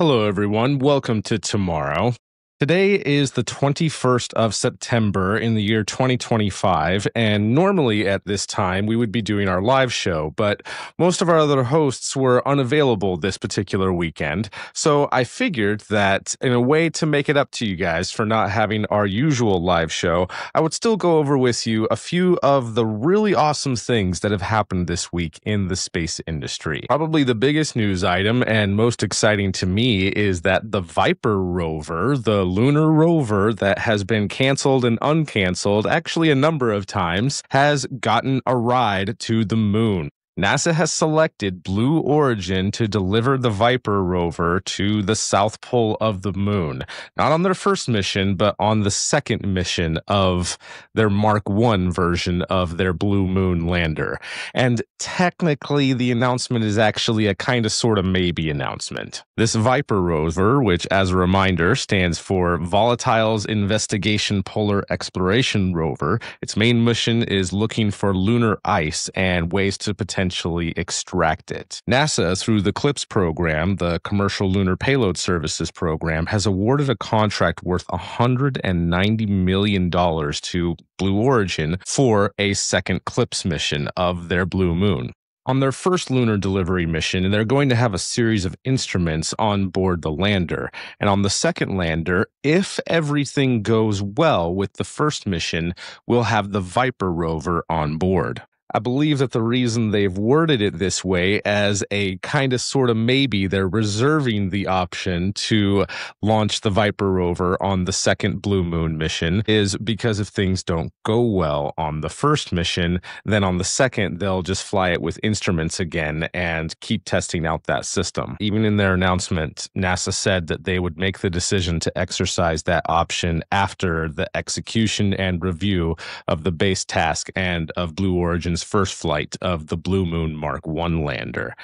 Hello, everyone. Welcome to tomorrow. Today is the 21st of September in the year 2025, and normally at this time we would be doing our live show, but most of our other hosts were unavailable this particular weekend. So I figured that in a way to make it up to you guys for not having our usual live show, I would still go over with you a few of the really awesome things that have happened this week in the space industry. Probably the biggest news item and most exciting to me is that the Viper rover, the lunar rover that has been canceled and uncanceled actually a number of times has gotten a ride to the moon. NASA has selected Blue Origin to deliver the Viper rover to the South Pole of the moon. Not on their first mission, but on the second mission of their Mark 1 version of their Blue Moon lander. And technically, the announcement is actually a kind of sort of maybe announcement. This Viper rover, which as a reminder stands for Volatiles Investigation Polar Exploration Rover, its main mission is looking for lunar ice and ways to potentially potentially extract it. NASA, through the CLPS program, the Commercial Lunar Payload Services program, has awarded a contract worth $190 million to Blue Origin for a second CLPS mission of their Blue Moon. On their first lunar delivery mission, they're going to have a series of instruments on board the lander. And on the second lander, if everything goes well with the first mission, we'll have the Viper rover on board. I believe that the reason they've worded it this way as a kind of sort of maybe they're reserving the option to launch the Viper rover on the second Blue Moon mission is because if things don't go well on the first mission, then on the second, they'll just fly it with instruments again and keep testing out that system. Even in their announcement, NASA said that they would make the decision to exercise that option after the execution and review of the base task and of Blue First flight of the Blue Moon Mark 1 lander.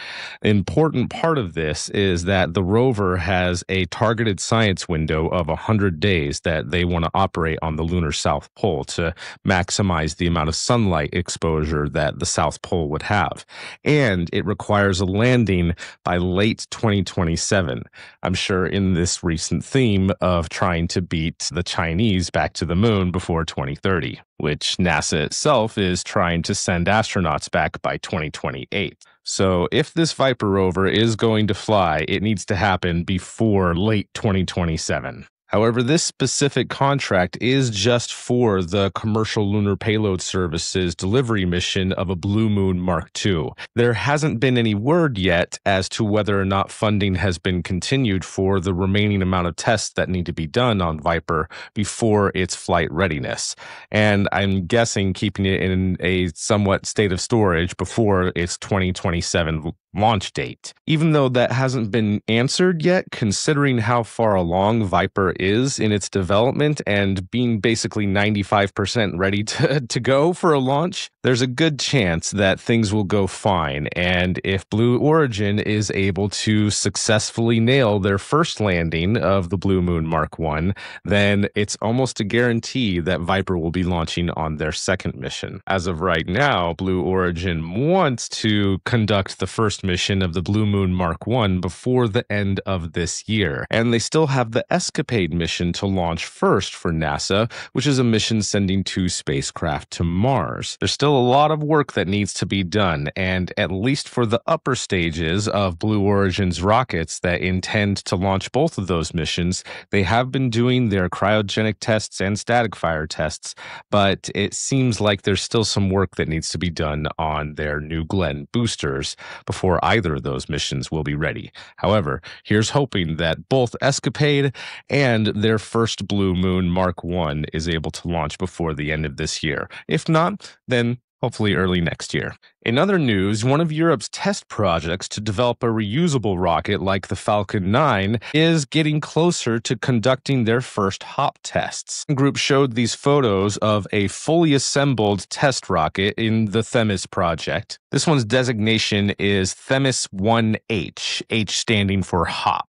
Important part of this is that the rover has a targeted science window of 100 days that they want to operate on the lunar south pole to maximize the amount of sunlight exposure that the south pole would have. And it requires a landing by late 2027. I'm sure in this recent theme of trying to beat the Chinese back to the moon before 2030 which NASA itself is trying to send astronauts back by 2028. So, if this Viper rover is going to fly, it needs to happen before late 2027. However, this specific contract is just for the commercial lunar payload services delivery mission of a Blue Moon Mark II. There hasn't been any word yet as to whether or not funding has been continued for the remaining amount of tests that need to be done on Viper before its flight readiness. And I'm guessing keeping it in a somewhat state of storage before its 2027 launch date. Even though that hasn't been answered yet, considering how far along Viper is in its development and being basically 95% ready to, to go for a launch, there's a good chance that things will go fine. And if Blue Origin is able to successfully nail their first landing of the Blue Moon Mark 1, then it's almost a guarantee that Viper will be launching on their second mission. As of right now, Blue Origin wants to conduct the first mission of the Blue Moon Mark 1 before the end of this year. And they still have the Escapade mission to launch first for NASA, which is a mission sending two spacecraft to Mars. There's still a lot of work that needs to be done, and at least for the upper stages of Blue Origin's rockets that intend to launch both of those missions, they have been doing their cryogenic tests and static fire tests, but it seems like there's still some work that needs to be done on their New Glenn boosters before either of those missions will be ready. However, here's hoping that both Escapade and their first Blue Moon Mark 1 is able to launch before the end of this year. If not, then hopefully early next year. In other news, one of Europe's test projects to develop a reusable rocket like the Falcon 9 is getting closer to conducting their first hop tests. The group showed these photos of a fully assembled test rocket in the Themis project. This one's designation is Themis 1H, H standing for hop.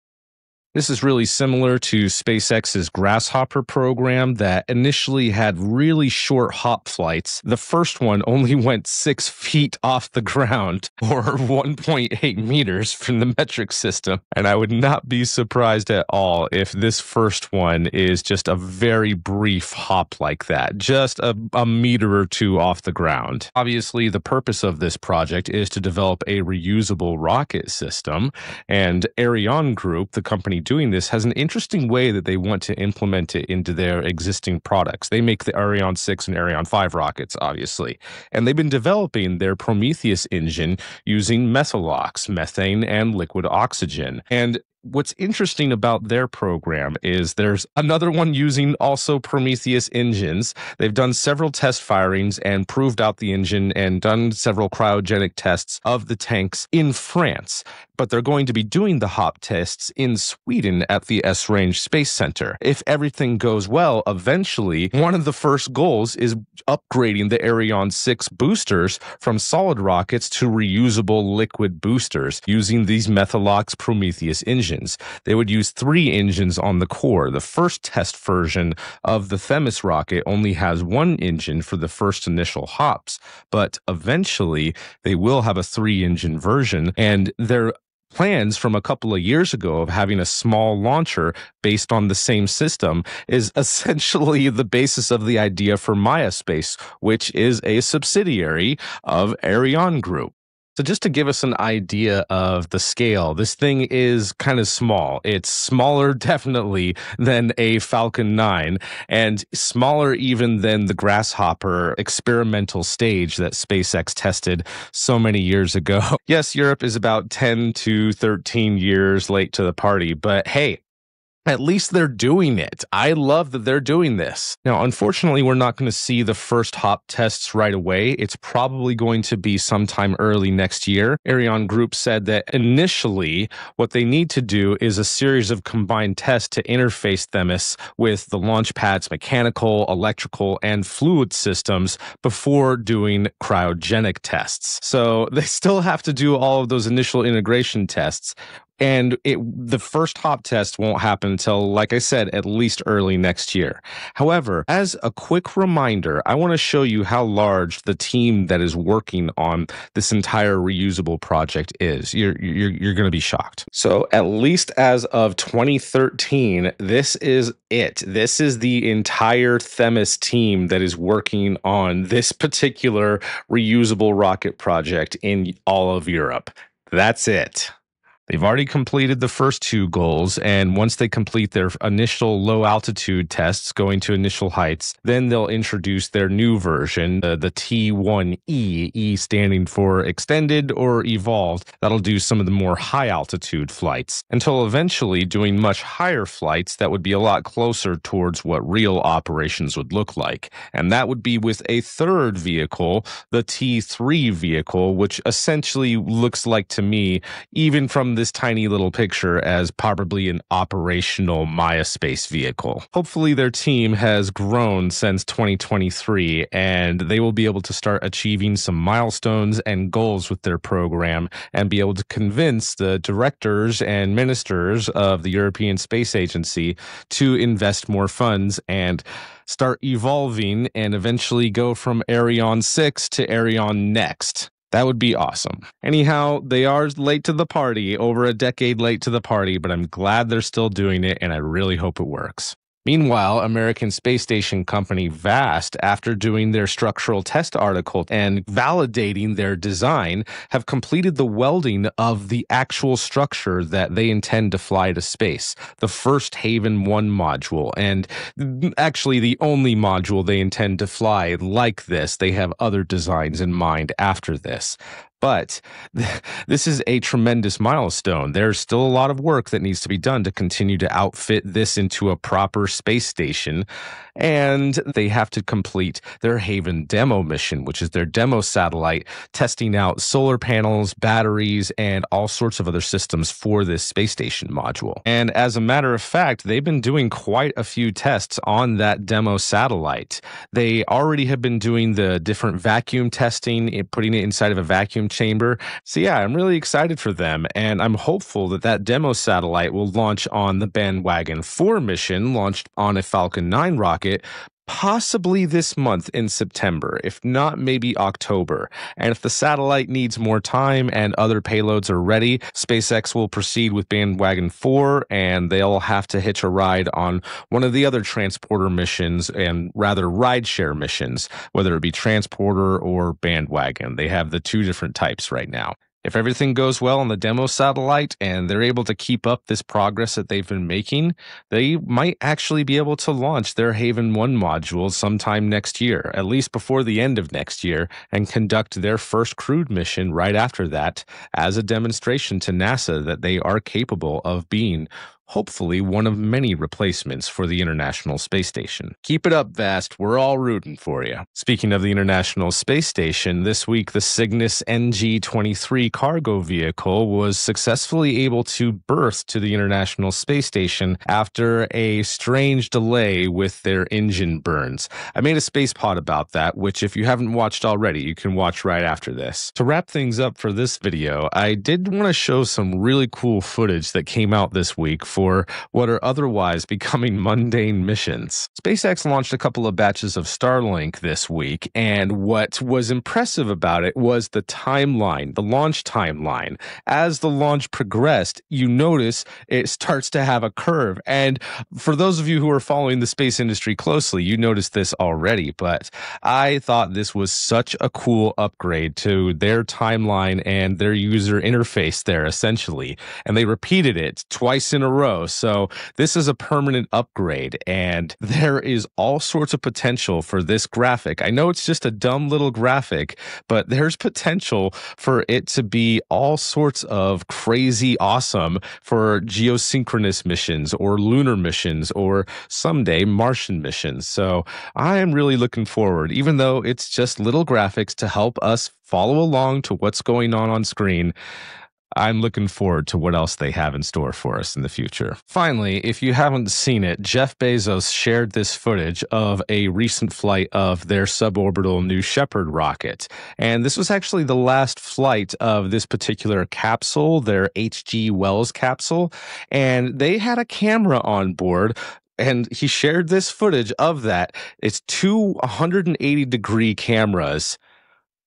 This is really similar to SpaceX's Grasshopper program that initially had really short hop flights. The first one only went six feet off the ground, or 1.8 meters from the metric system. And I would not be surprised at all if this first one is just a very brief hop like that, just a, a meter or two off the ground. Obviously, the purpose of this project is to develop a reusable rocket system, and Ariane Group, the company doing this has an interesting way that they want to implement it into their existing products. They make the Ariane 6 and Ariane 5 rockets, obviously, and they've been developing their Prometheus engine using methalox, methane, and liquid oxygen. And what's interesting about their program is there's another one using also Prometheus engines. They've done several test firings and proved out the engine and done several cryogenic tests of the tanks in France. But they're going to be doing the hop tests in Sweden at the Esrange Space Center. If everything goes well, eventually, one of the first goals is upgrading the Ariane 6 boosters from solid rockets to reusable liquid boosters using these Methalox Prometheus engines engines. They would use three engines on the core. The first test version of the Themis rocket only has one engine for the first initial hops, but eventually they will have a three engine version and their plans from a couple of years ago of having a small launcher based on the same system is essentially the basis of the idea for MaiaSpace, which is a subsidiary of Ariane Group. So, just to give us an idea of the scale, this thing is kind of small. It's smaller, definitely, than a Falcon 9, and smaller even than the Grasshopper experimental stage that SpaceX tested so many years ago. Yes, Europe is about 10 to 13 years late to the party, but hey, at least they're doing it. I love that they're doing this. Now, unfortunately, we're not going to see the first hop tests right away. It's probably going to be sometime early next year. Ariane Group said that initially, what they need to do is a series of combined tests to interface Themis with the launch pad's mechanical, electrical, and fluid systems before doing cryogenic tests. So they still have to do all of those initial integration tests, and it the first hop test won't happen until like i said at least early next year. However as a quick reminder i want to show you how large the team that is working on this entire reusable project is. You're you're, you're going to be shocked. So at least as of 2013 this is it. This is the entire themis team that is working on this particular reusable rocket project in all of europe. That's it They've already completed the first two goals, and once they complete their initial low altitude tests going to initial heights, then they'll introduce their new version, uh, the T1E, E standing for extended or evolved. That'll do some of the more high altitude flights until eventually doing much higher flights that would be a lot closer towards what real operations would look like. And that would be with a third vehicle, the T3 vehicle, which essentially looks like to me, even from this tiny little picture as probably an operational MaiaSpace vehicle. Hopefully, their team has grown since 2023 and they will be able to start achieving some milestones and goals with their program and be able to convince the directors and ministers of the European Space Agency to invest more funds and start evolving and eventually go from Ariane 6 to Ariane Next. That would be awesome. Anyhow, they are late to the party, over a decade late to the party, but I'm glad they're still doing it and I really hope it works. Meanwhile, American space station company VAST, after doing their structural test article and validating their design, have completed the welding of the actual structure that they intend to fly to space, the first Haven 1 module, and actually the only module they intend to fly like this. They have other designs in mind after this. But this is a tremendous milestone. There's still a lot of work that needs to be done to continue to outfit this into a proper space station. And they have to complete their Haven demo mission, which is their demo satellite, testing out solar panels, batteries, and all sorts of other systems for this space station module. And as a matter of fact, they've been doing quite a few tests on that demo satellite. They already have been doing the different vacuum testing, eh, putting it inside of a vacuum chamber. So, yeah, I'm really excited for them. And I'm hopeful that that demo satellite will launch on the Bandwagon 4 mission, launched on a Falcon 9 rocket, possibly this month in September, if not maybe October. And if the satellite needs more time and other payloads are ready, SpaceX will proceed with Bandwagon 4 and they'll have to hitch a ride on one of the other transporter missions and rather rideshare missions, whether it be transporter or bandwagon. They have the two different types right now. If everything goes well on the demo satellite and they're able to keep up this progress that they've been making, they might actually be able to launch their Haven 1 module sometime next year, at least before the end of next year, and conduct their first crewed mission right after that as a demonstration to NASA that they are capable of being hopefully one of many replacements for the International Space Station. Keep it up, Vast. We're all rooting for you. Speaking of the International Space Station, this week the Cygnus NG 23 cargo vehicle was successfully able to berth to the International Space Station after a strange delay with their engine burns. I made a space pod about that, which, if you haven't watched already, you can watch right after this. To wrap things up for this video, I did want to show some really cool footage that came out this week for what are otherwise becoming mundane missions. SpaceX launched a couple of batches of Starlink this week, and what was impressive about it was the timeline, the launch timeline. As the launch progressed, you notice it starts to have a curve. And for those of you who are following the space industry closely, you noticed this already, but I thought this was such a cool upgrade to their timeline and their user interface there, essentially. And they repeated it twice in a row so this is a permanent upgrade, and there is all sorts of potential for this graphic. I know it's just a dumb little graphic, but there's potential for it to be all sorts of crazy awesome for geosynchronous missions or lunar missions or someday Martian missions. So I am really looking forward, even though it's just little graphics to help us follow along to what's going on on screen. I'm looking forward to what else they have in store for us in the future. Finally, if you haven't seen it, Jeff Bezos shared this footage of a recent flight of their suborbital New Shepard rocket. And this was actually the last flight of this particular capsule, their H.G. Wells capsule. And they had a camera on board and he shared this footage of that. It's two 180 degree cameras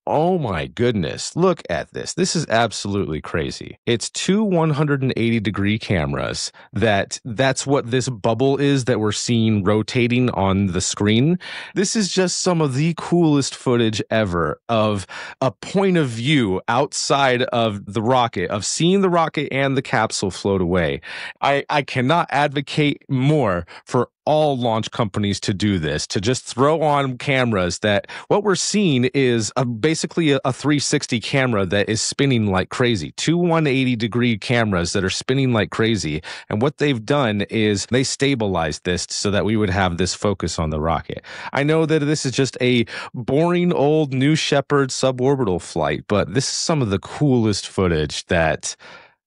Oh my goodness. Look at this. This is absolutely crazy. It's two 180 degree cameras that that's what this bubble is that we're seeing rotating on the screen. This is just some of the coolest footage ever of a point of view outside of the rocket, of seeing the rocket and the capsule float away. I, I cannot advocate more for all launch companies to do this, to just throw on cameras that what we're seeing is a, basically a, a 360 camera that is spinning like crazy, two 180 degree cameras that are spinning like crazy. And what they've done is they stabilized this so that we would have this focus on the rocket. I know that this is just a boring old New Shepard suborbital flight, but this is some of the coolest footage that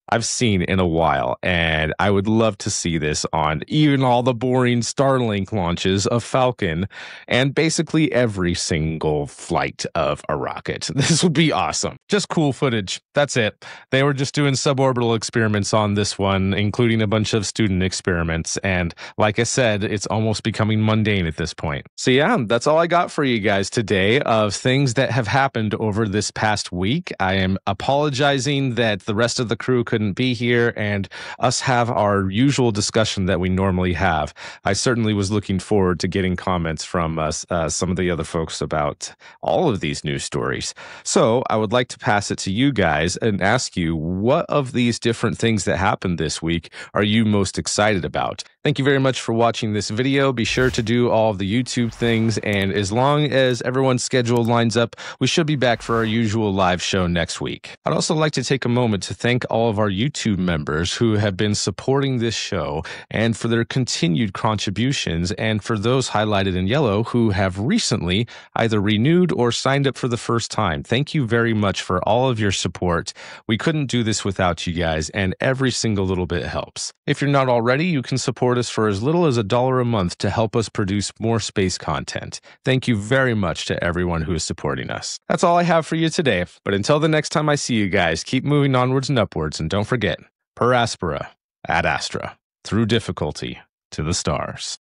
I've seen in a while, and I would love to see this on even all the boring Starlink launches of Falcon and basically every single flight of a rocket. This would be awesome. Just cool footage. That's it. They were just doing suborbital experiments on this one, including a bunch of student experiments. And like I said, it's almost becoming mundane at this point. So, yeah, that's all I got for you guys today of things that have happened over this past week. I am apologizing that the rest of the crew could couldn't be here and us have our usual discussion that we normally have. I certainly was looking forward to getting comments from us, uh, some of the other folks about all of these news stories. So I would like to pass it to you guys and ask you what of these different things that happened this week are you most excited about? Thank you very much for watching this video. Be sure to do all of the YouTube things. And as long as everyone's schedule lines up, we should be back for our usual live show next week. I'd also like to take a moment to thank all of our YouTube members who have been supporting this show and for their continued contributions, and for those highlighted in yellow who have recently either renewed or signed up for the first time. Thank you very much for all of your support. We couldn't do this without you guys, and every single little bit helps. If you're not already, you can support us for as little as a dollar a month to help us produce more space content. Thank you very much to everyone who is supporting us. That's all I have for you today, but until the next time I see you guys, keep moving onwards and upwards, and don't forget, per aspera, ad astra, through difficulty, to the stars.